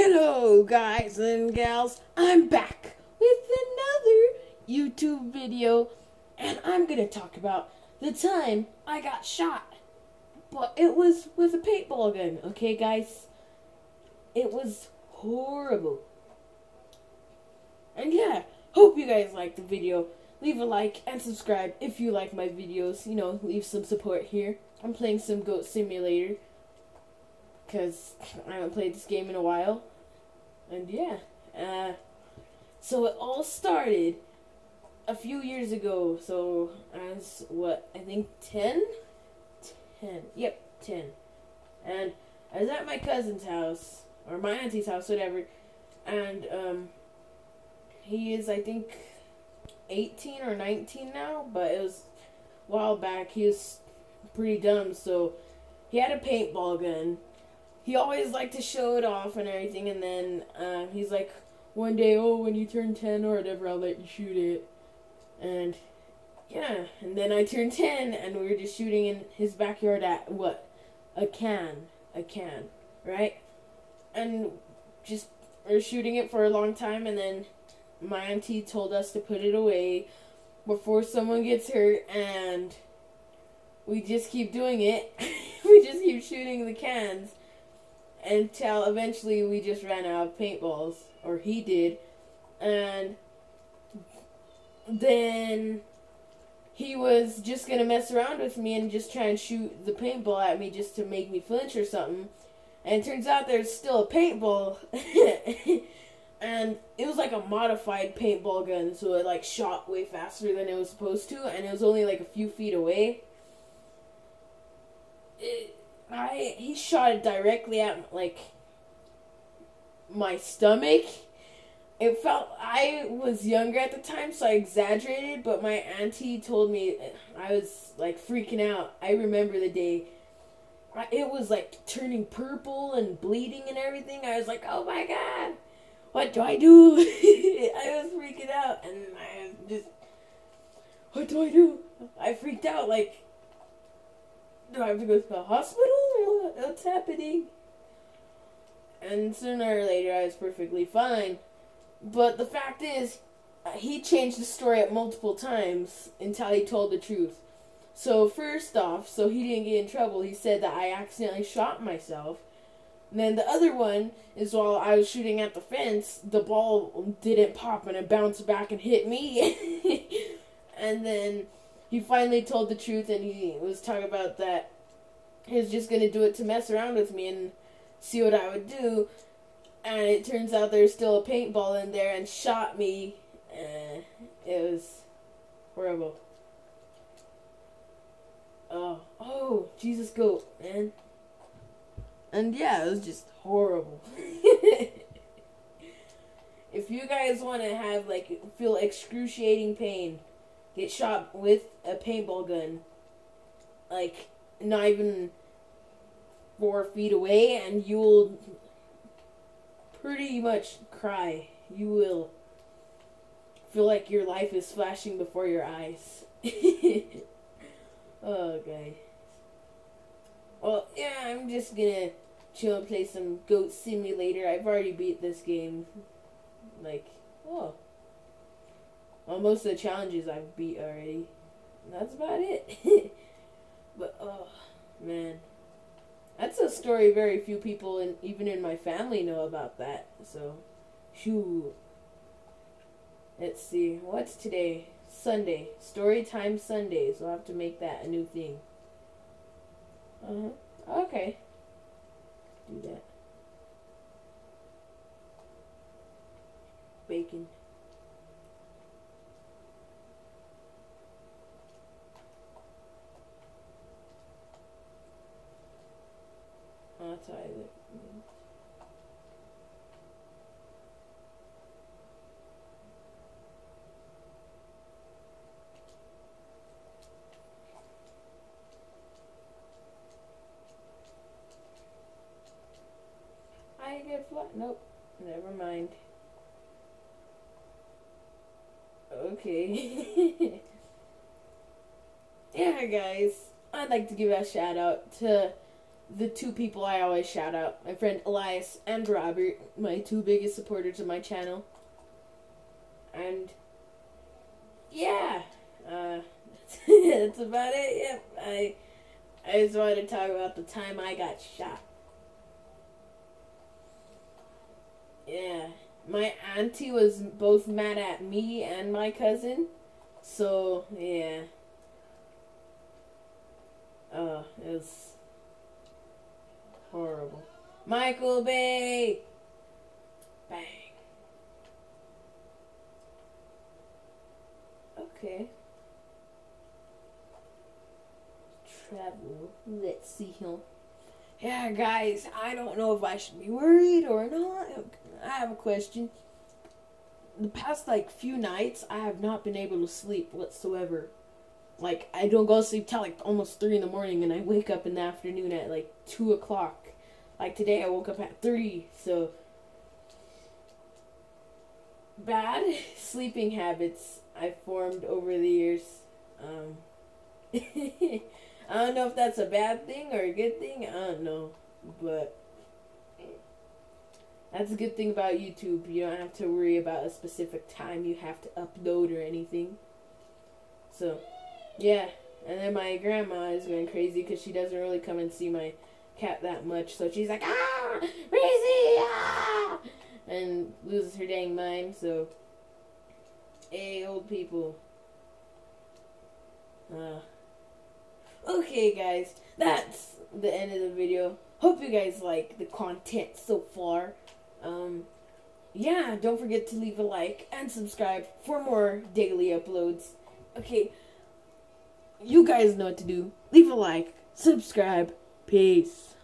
Hello, guys and gals. I'm back with another YouTube video, and I'm gonna talk about the time I got shot. But it was with a paintball gun, okay, guys? It was horrible. And yeah, hope you guys liked the video. Leave a like and subscribe if you like my videos. You know, leave some support here. I'm playing some Goat Simulator because I haven't played this game in a while. And yeah, uh, so it all started a few years ago. So I was, what, I think 10? 10. Yep, 10. And I was at my cousin's house, or my auntie's house, whatever. And um, he is, I think, 18 or 19 now, but it was a while back. He was pretty dumb, so he had a paintball gun he always liked to show it off and everything, and then uh, he's like, one day, oh, when you turn 10 or whatever, I'll let you shoot it. And yeah, and then I turned 10, and we were just shooting in his backyard at what? A can. A can, right? And just we are shooting it for a long time, and then my auntie told us to put it away before someone gets hurt, and we just keep doing it. we just keep shooting the cans until eventually we just ran out of paintballs, or he did, and then he was just gonna mess around with me and just try and shoot the paintball at me just to make me flinch or something. And turns out there's still a paintball, and it was like a modified paintball gun, so it like shot way faster than it was supposed to, and it was only like a few feet away. It, I he shot it directly at like my stomach. It felt I was younger at the time, so I exaggerated. But my auntie told me I was like freaking out. I remember the day. It was like turning purple and bleeding and everything. I was like, "Oh my god, what do I do?" I was freaking out, and I just, "What do I do?" I freaked out. Like do I have to go to the hospital? What's happening? And sooner or later, I was perfectly fine. But the fact is, uh, he changed the story up multiple times until he told the truth. So first off, so he didn't get in trouble, he said that I accidentally shot myself. And then the other one is while I was shooting at the fence, the ball didn't pop and it bounced back and hit me. and then he finally told the truth and he was talking about that he was just gonna do it to mess around with me and see what I would do. And it turns out there's still a paintball in there and shot me. Uh, it was horrible. Oh, oh, Jesus goat, man. And yeah, it was just horrible. if you guys want to have like feel excruciating pain, get shot with a paintball gun, like not even four feet away, and you will pretty much cry. You will feel like your life is flashing before your eyes. oh, guys. Well, yeah, I'm just gonna chill and play some Goat Simulator. I've already beat this game. Like, oh. Well, most of the challenges I've beat already. That's about it. but oh man, that's a story very few people, and even in my family, know about that. So, shoo. Let's see. What's today? Sunday. Story time Sundays. We'll have to make that a new thing. Uh huh. Okay. Do that. Bacon. I get flat. Nope. Never mind. Okay. yeah, guys. I'd like to give a shout out to the two people I always shout out my friend Elias and Robert, my two biggest supporters of my channel. And yeah, uh, that's about it. Yep, I I just wanted to talk about the time I got shot. Yeah, my auntie was both mad at me and my cousin, so yeah. Uh, it was. Michael Bay! Bang. Okay. Travel. Let's see him. Yeah, guys, I don't know if I should be worried or not. I have a question. The past, like, few nights, I have not been able to sleep whatsoever. Like, I don't go to sleep till, like, almost 3 in the morning, and I wake up in the afternoon at, like, 2 o'clock. Like, today I woke up at 3, so... Bad sleeping habits I formed over the years. Um... I don't know if that's a bad thing or a good thing. I don't know. But that's a good thing about YouTube. You don't have to worry about a specific time you have to upload or anything. So, yeah. And then my grandma is going crazy because she doesn't really come and see my cat that much. So she's like, ah, Breezy, ah! And loses her dang mind. So, hey, old people. Uh, Okay, guys, that's the end of the video. Hope you guys like the content so far. Um, yeah, don't forget to leave a like and subscribe for more daily uploads. Okay, you guys know what to do. Leave a like, subscribe, peace.